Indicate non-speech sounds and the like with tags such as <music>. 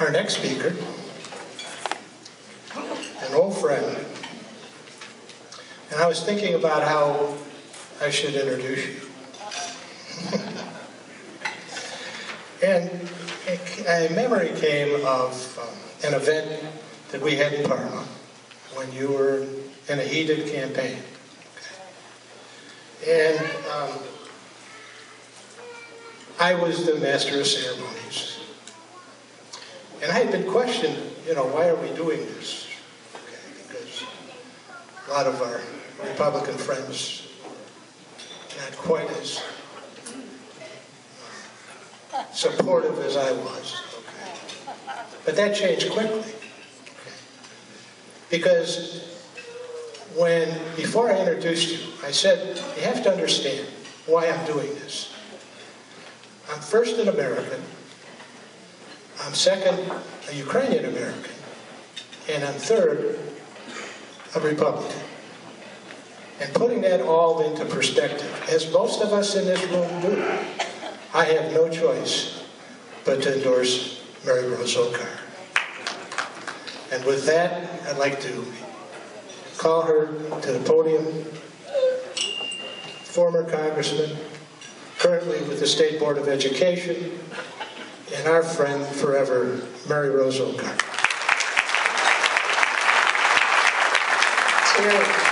Our next speaker, an old friend, and I was thinking about how I should introduce you. <laughs> and a memory came of um, an event that we had in Parma when you were in a heated campaign. And um, I was the master of ceremonies. And I had been questioned, you know, why are we doing this? Okay, because a lot of our Republican friends not quite as uh, supportive as I was. Okay. But that changed quickly. Okay. Because when, before I introduced you, I said, you have to understand why I'm doing this. I'm first an American. I'm second, a Ukrainian American. And I'm third, a Republican. And putting that all into perspective, as most of us in this room do, I have no choice but to endorse Mary Rose Oakar. And with that, I'd like to call her to the podium. Former Congressman, currently with the State Board of Education, and our friend forever, Mary Rose Oakar. Chair,